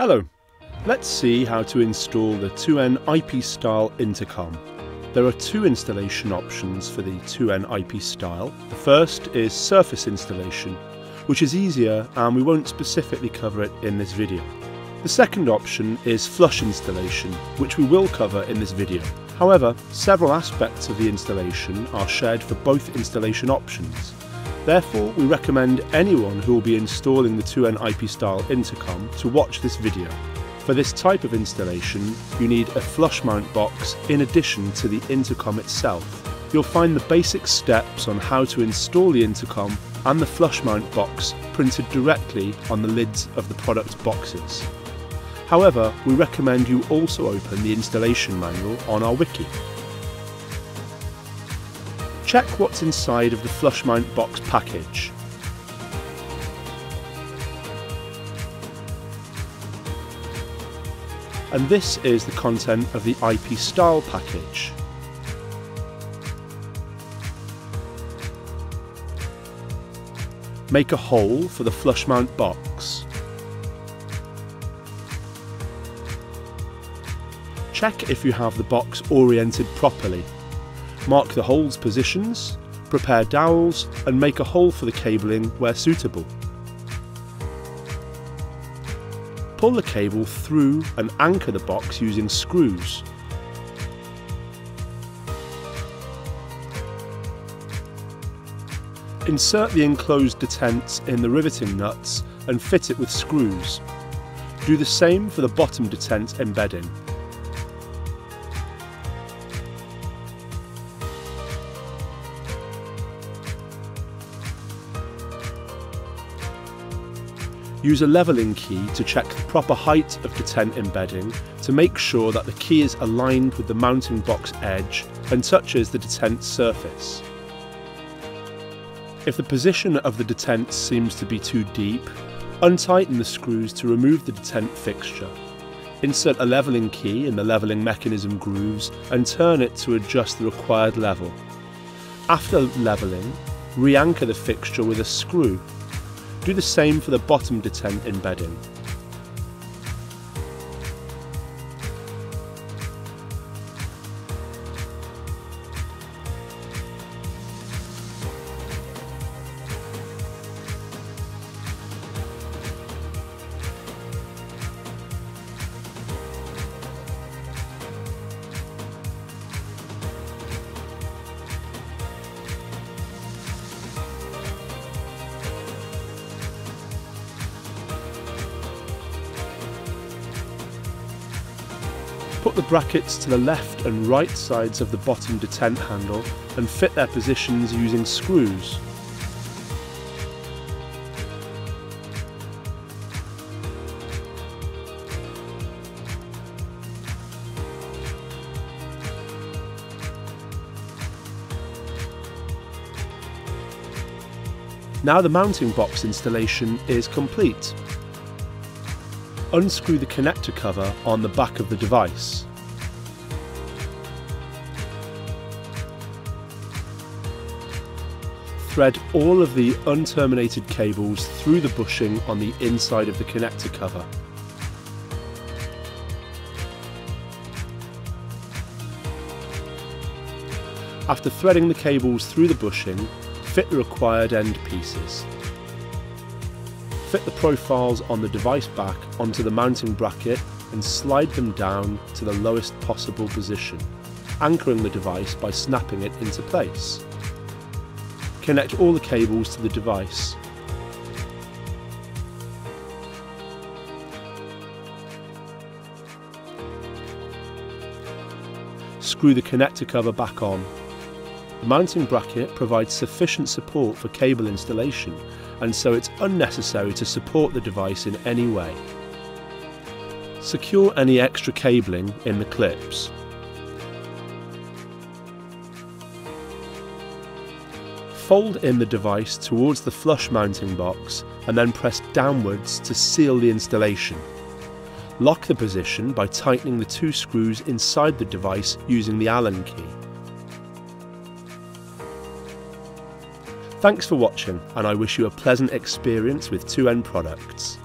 Hello, let's see how to install the 2N IP style intercom. There are two installation options for the 2N IP style. The first is surface installation, which is easier and we won't specifically cover it in this video. The second option is flush installation, which we will cover in this video. However, several aspects of the installation are shared for both installation options. Therefore, we recommend anyone who will be installing the 2N IP style intercom to watch this video. For this type of installation, you need a flush mount box in addition to the intercom itself. You'll find the basic steps on how to install the intercom and the flush mount box printed directly on the lids of the product boxes. However, we recommend you also open the installation manual on our wiki. Check what's inside of the flush mount box package. And this is the content of the IP style package. Make a hole for the flush mount box. Check if you have the box oriented properly Mark the holes positions, prepare dowels and make a hole for the cabling where suitable. Pull the cable through and anchor the box using screws. Insert the enclosed detents in the riveting nuts and fit it with screws. Do the same for the bottom detent embedding. Use a leveling key to check the proper height of detent embedding to make sure that the key is aligned with the mounting box edge and touches the detent surface. If the position of the detent seems to be too deep, untighten the screws to remove the detent fixture. Insert a leveling key in the leveling mechanism grooves and turn it to adjust the required level. After leveling, re-anchor the fixture with a screw do the same for the bottom detent embedding. Put the brackets to the left and right sides of the bottom detent handle and fit their positions using screws. Now the mounting box installation is complete unscrew the connector cover on the back of the device. Thread all of the unterminated cables through the bushing on the inside of the connector cover. After threading the cables through the bushing, fit the required end pieces. Fit the profiles on the device back onto the mounting bracket and slide them down to the lowest possible position, anchoring the device by snapping it into place. Connect all the cables to the device. Screw the connector cover back on the mounting bracket provides sufficient support for cable installation and so it's unnecessary to support the device in any way. Secure any extra cabling in the clips. Fold in the device towards the flush mounting box and then press downwards to seal the installation. Lock the position by tightening the two screws inside the device using the Allen key. Thanks for watching and I wish you a pleasant experience with 2N products.